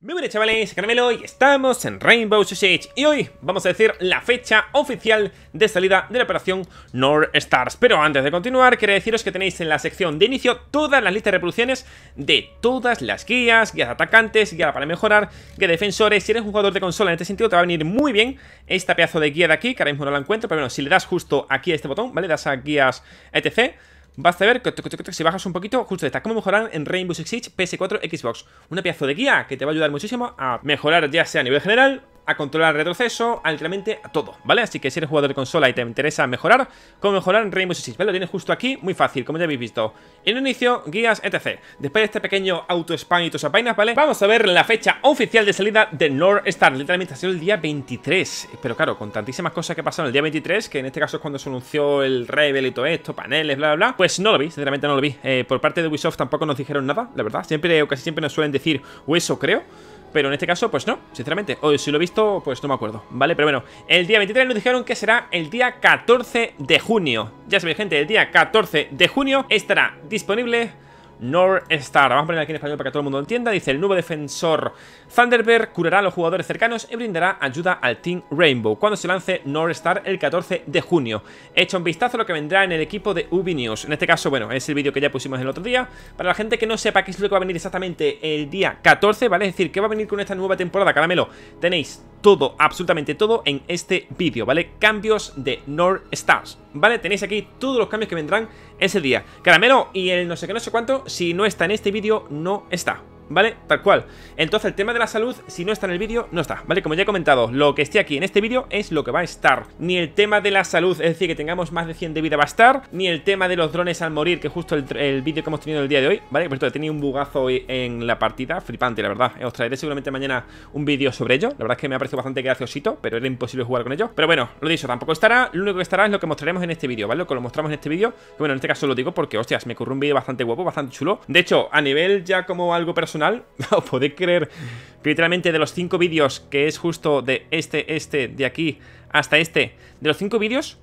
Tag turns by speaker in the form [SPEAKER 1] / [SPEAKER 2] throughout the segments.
[SPEAKER 1] Muy buenas chavales, Caramelo y estamos en Rainbow Six y hoy vamos a decir la fecha oficial de salida de la operación North Stars. Pero antes de continuar, quiero deciros que tenéis en la sección de inicio todas las listas de reproducciones de todas las guías, guías de atacantes, guía para mejorar, guía de defensores. Si eres un jugador de consola en este sentido te va a venir muy bien esta pedazo de guía de aquí, que ahora mismo no la encuentro Pero bueno, si le das justo aquí a este botón, ¿vale? Das a guías etc Vas a ver que si bajas un poquito, justo está cómo mejorar en Rainbow Six Siege PS4 Xbox. Una pedazo de guía que te va a ayudar muchísimo a mejorar ya sea a nivel general a controlar retroceso, a literalmente a todo, ¿vale? Así que si eres jugador de consola y te interesa mejorar, ¿cómo mejorar en Rainbow Six? ¿Vale? Lo tienes justo aquí, muy fácil, como ya habéis visto. En el inicio, guías, etc. Después de este pequeño auto-spam y todas esas vainas, ¿vale? Vamos a ver la fecha oficial de salida de North Star. Literalmente ha sido el día 23. Pero claro, con tantísimas cosas que pasaron el día 23, que en este caso es cuando se anunció el Rebel y todo esto, paneles, bla, bla, bla. Pues no lo vi, sinceramente no lo vi. Eh, por parte de Ubisoft tampoco nos dijeron nada, la verdad. Siempre, o casi siempre nos suelen decir, o eso creo. Pero en este caso, pues no, sinceramente O si lo he visto, pues no me acuerdo, ¿vale? Pero bueno, el día 23 nos dijeron que será el día 14 de junio Ya sabéis, gente, el día 14 de junio estará disponible North Star. Vamos a poner aquí en español para que todo el mundo entienda. Dice, el nuevo defensor Thunderbird curará a los jugadores cercanos y brindará ayuda al Team Rainbow cuando se lance North Star el 14 de junio. Echa un vistazo a lo que vendrá en el equipo de Ubi News. En este caso, bueno, es el vídeo que ya pusimos el otro día. Para la gente que no sepa qué es lo que va a venir exactamente el día 14, ¿vale? Es decir, qué va a venir con esta nueva temporada, caramelo. Tenéis todo, absolutamente todo en este vídeo, ¿vale? Cambios de North Stars, ¿vale? Tenéis aquí todos los cambios que vendrán ese día. Caramelo y el no sé qué, no sé cuánto, si no está en este vídeo, no está. ¿Vale? Tal cual. Entonces el tema de la salud, si no está en el vídeo, no está, ¿vale? Como ya he comentado, lo que esté aquí en este vídeo es lo que va a estar. Ni el tema de la salud, es decir, que tengamos más de 100 de vida va a estar, ni el tema de los drones al morir, que justo el, vídeo que hemos tenido el día de hoy, ¿vale? Por esto he tenido un bugazo hoy en la partida, flipante, la verdad. Os traeré seguramente mañana un vídeo sobre ello. La verdad es que me ha parecido bastante graciosito, pero era imposible jugar con ello. Pero bueno, lo dicho, tampoco estará. Lo único que estará es lo que mostraremos en este vídeo, ¿vale? Lo que lo mostramos en este vídeo. Bueno, en este caso lo digo porque, hostias, me ocurrió un vídeo bastante guapo, bastante chulo. De hecho, a nivel ya como algo personal, podéis creer que literalmente de los cinco vídeos, que es justo de este, este, de aquí hasta este, de los cinco vídeos,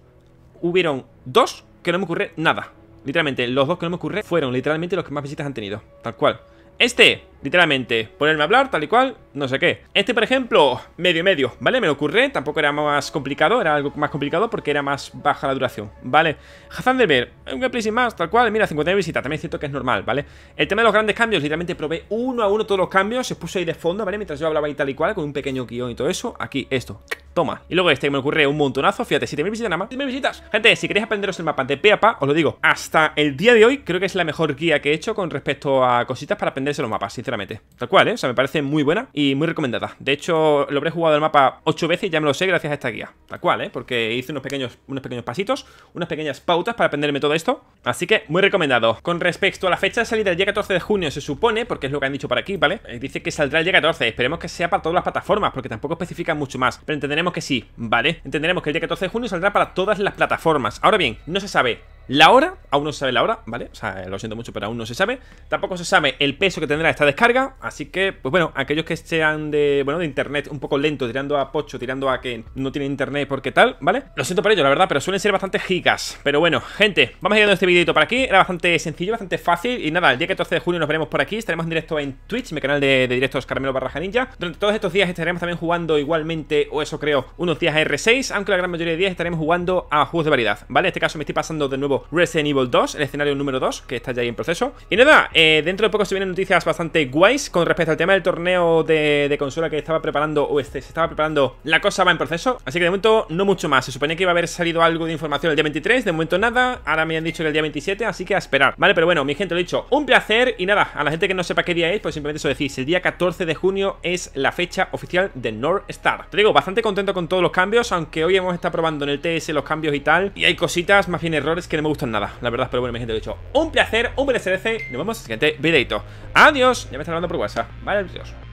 [SPEAKER 1] hubieron dos que no me ocurre nada. Literalmente, los dos que no me ocurre fueron literalmente los que más visitas han tenido. Tal cual. Este, literalmente, ponerme a hablar, tal y cual, no sé qué. Este, por ejemplo, medio medio, ¿vale? Me lo ocurre, tampoco era más complicado, era algo más complicado porque era más baja la duración, ¿vale? Hazan de ver, un gameplay sin más, tal cual, mira, 59 visitas, también siento que es normal, ¿vale? El tema de los grandes cambios, literalmente probé uno a uno todos los cambios, se puso ahí de fondo, ¿vale? Mientras yo hablaba y tal y cual, con un pequeño guion y todo eso, aquí, esto, Toma. Y luego este me ocurre un montonazo. Fíjate, 7000 visitas nada más. 7000 visitas. Gente, si queréis aprenderos el mapa de pe a pa, os lo digo. Hasta el día de hoy, creo que es la mejor guía que he hecho con respecto a cositas para aprenderse los mapas, sinceramente. Tal cual, ¿eh? O sea, me parece muy buena y muy recomendada. De hecho, lo habré jugado el mapa 8 veces y ya me lo sé gracias a esta guía. Tal cual, ¿eh? Porque hice unos pequeños, unos pequeños pasitos, unas pequeñas pautas para aprenderme todo esto. Así que, muy recomendado. Con respecto a la fecha de salida del día 14 de junio, se supone, porque es lo que han dicho por aquí, ¿vale? Eh, dice que saldrá el día 14. Esperemos que sea para todas las plataformas, porque tampoco especifican mucho más. Pero entenderemos que sí, ¿vale? Entenderemos que el día 14 de junio saldrá para todas las plataformas. Ahora bien, no se sabe la hora, aún no se sabe la hora, ¿vale? O sea, lo siento mucho, pero aún no se sabe Tampoco se sabe el peso que tendrá esta descarga Así que, pues bueno, aquellos que sean de, bueno, de internet un poco lento Tirando a pocho, tirando a que no tienen internet porque tal, ¿vale? Lo siento por ello, la verdad, pero suelen ser bastante gigas Pero bueno, gente, vamos a ir este videito por aquí Era bastante sencillo, bastante fácil Y nada, el día 14 de junio nos veremos por aquí Estaremos en directo en Twitch, mi canal de, directos Caramelo barra Ninja Durante todos estos días estaremos también jugando igualmente, o eso creo, unos días a R6 Aunque la gran mayoría de días estaremos jugando a juegos de variedad, ¿vale? En este caso me estoy pasando de nuevo Resident Evil el escenario número 2, que está ya ahí en proceso. Y nada, eh, dentro de poco se vienen noticias bastante guays con respecto al tema del torneo de, consola que estaba preparando, o este, se estaba preparando, la cosa va en proceso. Así que de momento no mucho más. Se suponía que iba a haber salido algo de información el día 23, de momento nada. Ahora me han dicho que el día 27, así que a esperar. Vale, pero bueno, mi gente, lo he dicho, un placer. Y nada, a la gente que no sepa qué día es, pues simplemente eso decís. El día 14 de junio es la fecha oficial de North Star. Te digo, bastante contento con todos los cambios, aunque hoy hemos estado probando en el TS los cambios y tal. Y hay cositas, más bien errores que no me gustan nada, la verdad pero bueno, mi gente, lo he dicho. Un placer, un placer, nos vemos en el siguiente videito. Adiós, ya me está hablando por WhatsApp. Vale, adiós.